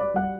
you